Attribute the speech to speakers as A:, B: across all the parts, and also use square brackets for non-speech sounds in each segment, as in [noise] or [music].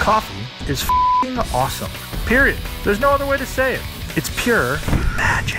A: Coffee is fing awesome. Period. There's no other way to say it. It's pure magic.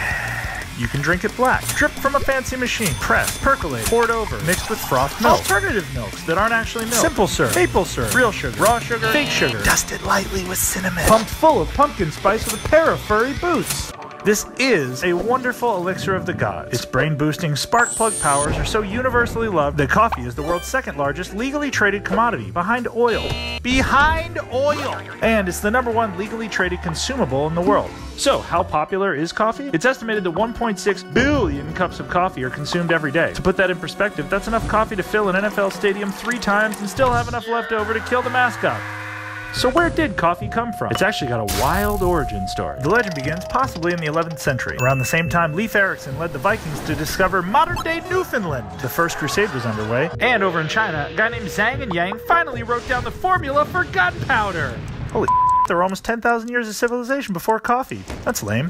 A: You can drink it black, dripped from a fancy machine, pressed, percolated, poured over, mixed with froth milk. Alternative milks that aren't actually milk. Simple syrup, maple syrup, real sugar, raw sugar, fake sugar,
B: Dusted lightly with cinnamon.
A: pumped full of pumpkin spice with a pair of furry boots. This is a wonderful elixir of the gods. Its brain boosting spark plug powers are so universally loved that coffee is the world's second largest legally traded commodity behind oil. Behind oil! And it's the number one legally traded consumable in the world. So, how popular is coffee? It's estimated that 1.6 billion cups of coffee are consumed every day. To put that in perspective, that's enough coffee to fill an NFL stadium three times and still have enough left over to kill the mascot. So where did coffee come from? It's actually got a wild origin story. The legend begins possibly in the 11th century. Around the same time, Leif Erikson led the Vikings to discover modern-day Newfoundland. The First Crusade was underway, and over in China, a guy named Zhang and Yang finally wrote down the formula for gunpowder. Holy [laughs] there were almost 10,000 years of civilization before coffee. That's lame.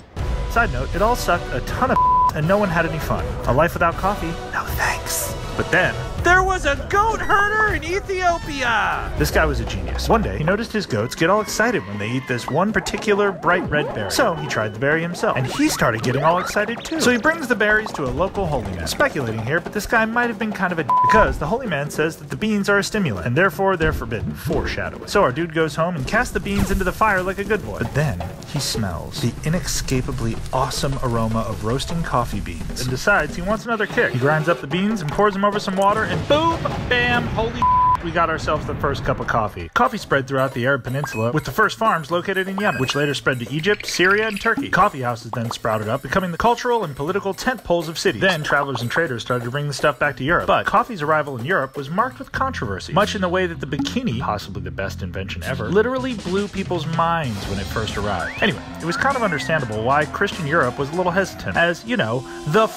A: Side note, it all sucked a ton of [laughs] and no one had any fun. A life without coffee? No thanks. But then, there was a goat herder in Ethiopia! This guy was a genius. One day, he noticed his goats get all excited when they eat this one particular bright red berry. So, he tried the berry himself, and he started getting all excited too. So, he brings the berries to a local holy man. Speculating here, but this guy might have been kind of a d- because the holy man says that the beans are a stimulant, and therefore they're forbidden. Foreshadowing. So, our dude goes home and casts the beans into the fire like a good boy. But then, he smells the inescapably awesome aroma of roasting coffee beans and decides he wants another kick. He grinds up the beans and pours them over some water, and boom, bam, holy we got ourselves the first cup of coffee. Coffee spread throughout the Arab Peninsula, with the first farms located in Yemen, which later spread to Egypt, Syria, and Turkey. Coffee houses then sprouted up, becoming the cultural and political tent poles of cities. Then travelers and traders started to bring the stuff back to Europe. But coffee's arrival in Europe was marked with controversy, much in the way that the bikini, possibly the best invention ever, literally blew people's minds when it first arrived. Anyway, it was kind of understandable why Christian Europe was a little hesitant, as, you know, the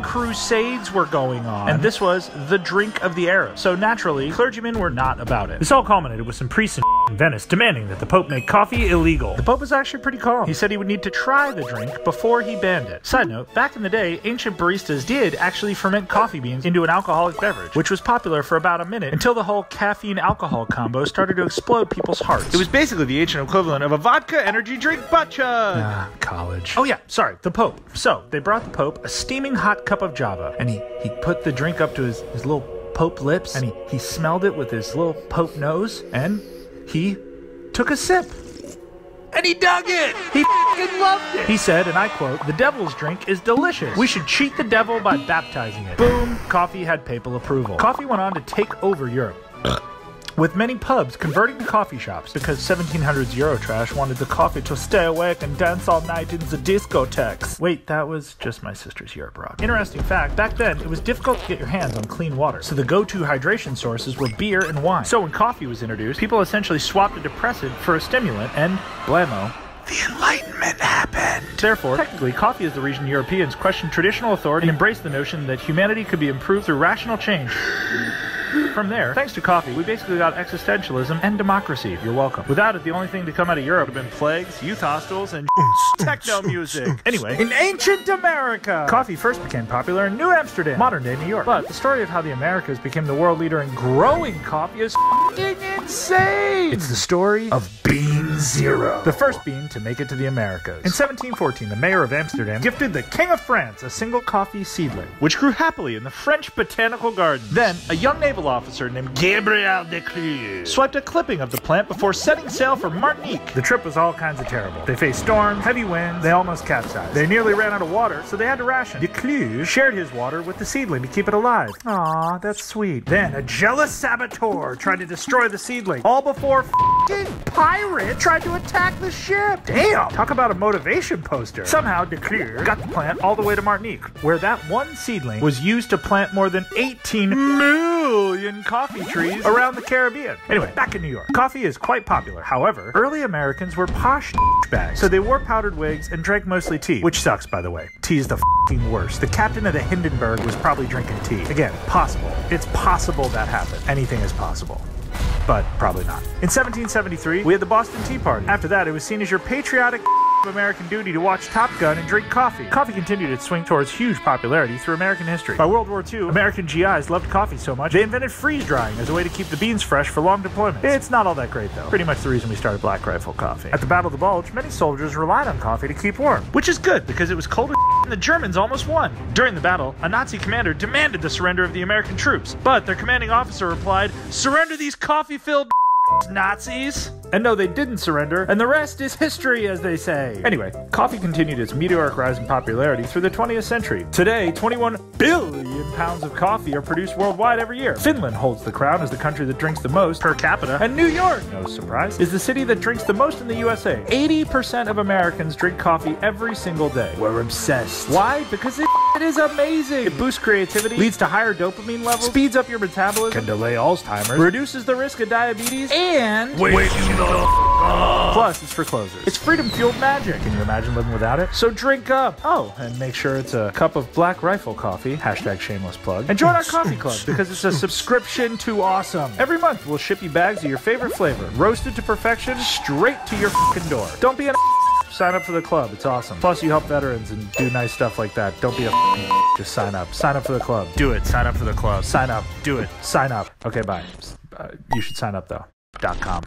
A: crusades were going on, and this was the drink of the era. So naturally, clergymen were not about it. This all culminated with some priests in Venice demanding that the Pope make coffee illegal. The Pope was actually pretty calm. He said he would need to try the drink before he banned it. Side note, back in the day, ancient baristas did actually ferment coffee beans into an alcoholic beverage, which was popular for about a minute until the whole caffeine alcohol combo started to explode people's hearts. It was basically the ancient equivalent of a vodka energy drink butt chug. Ah, college. Oh yeah, sorry, the Pope. So they brought the Pope a steaming hot cup of Java, and he he put the drink up to his, his little Pope lips, and he, he smelled it with his little Pope nose, and he took a sip. And he dug it! He fing loved it! He said, and I quote, The devil's drink is delicious. We should cheat the devil by baptizing it. Boom! Coffee had papal approval. Coffee went on to take over Europe. With many pubs converting to coffee shops because 1700s Eurotrash wanted the coffee to stay awake and dance all night in the discotheques. Wait, that was just my sister's Europe rock. Interesting fact, back then it was difficult to get your hands on clean water, so the go-to hydration sources were beer and wine. So when coffee was introduced, people essentially swapped a depressant for a stimulant and blammo.
B: The Enlightenment happened.
A: Therefore, technically, coffee is the reason Europeans questioned traditional authority and embraced the notion that humanity could be improved through rational change. From there, thanks to coffee, we basically got existentialism and democracy. You're welcome. Without it, the only thing to come out of Europe would have been plagues, youth hostels, and [laughs] [laughs] techno music. Anyway, in ancient America, coffee first became popular in New Amsterdam, modern day New York. But the story of how the Americas became the world leader in growing coffee is f***ing insane. It's the story of Bean Zero, the first bean to make it to the Americas. In 1714, the mayor of Amsterdam gifted the King of France a single coffee seedling, which grew happily in the French botanical garden. Then, a young naval officer named Gabriel Declieux swiped a clipping of the plant before setting sail for Martinique. The trip was all kinds of terrible. They faced storms, heavy winds, they almost capsized. They nearly ran out of water, so they had to ration. Declieux shared his water with the seedling to keep it alive. Aw, that's sweet. Then, a jealous saboteur tried to destroy the seedling, all before pirate tried to attack the ship. Damn! Talk about a motivation poster. Somehow, Declieux got the plant all the way to Martinique, where that one seedling was used to plant more than 18 million coffee trees around the Caribbean. Anyway, back in New York, coffee is quite popular. However, early Americans were posh bags, so they wore powdered wigs and drank mostly tea, which sucks, by the way. Tea is the worst. The captain of the Hindenburg was probably drinking tea. Again, possible. It's possible that happened. Anything is possible but probably not. In 1773, we had the Boston Tea Party. After that, it was seen as your patriotic American duty to watch Top Gun and drink coffee. Coffee continued its swing towards huge popularity through American history. By World War II, American GIs loved coffee so much they invented freeze drying as a way to keep the beans fresh for long deployments. It's not all that great though. Pretty much the reason we started Black Rifle Coffee. At the Battle of the Bulge, many soldiers relied on coffee to keep warm, which is good because it was cold as [laughs] and the Germans almost won. During the battle, a Nazi commander demanded the surrender of the American troops, but their commanding officer replied, "Surrender these coffee-filled [laughs] Nazis." And no, they didn't surrender, and the rest is history, as they say. Anyway, coffee continued its meteoric rise in popularity through the 20th century. Today, 21 billion pounds of coffee are produced worldwide every year. Finland holds the crown as the country that drinks the most per capita, and New York, no surprise, is the city that drinks the most in the USA. 80% of Americans drink coffee every single day. We're obsessed. Why? Because it, it is amazing. It boosts creativity, leads to higher dopamine levels, speeds up your metabolism, can delay Alzheimer's, reduces the risk of diabetes, and
B: f- up.
A: Plus, it's for closers. It's freedom fueled magic. Can you imagine living without it? So drink up. Oh, and make sure it's a cup of Black Rifle coffee. Hashtag shameless plug. And join our [laughs] coffee club because it's a subscription to awesome. Every month, we'll ship you bags of your favorite flavor, roasted to perfection, straight to your fucking door. Don't be an [laughs] Sign up for the club. It's awesome. Plus, you help veterans and do nice stuff like that. Don't be a [laughs] just sign up. Sign up for the club. Do it. Sign up for the club. Sign up. Do it. Sign up. Okay, bye. Uh, you should sign up though. Dot com.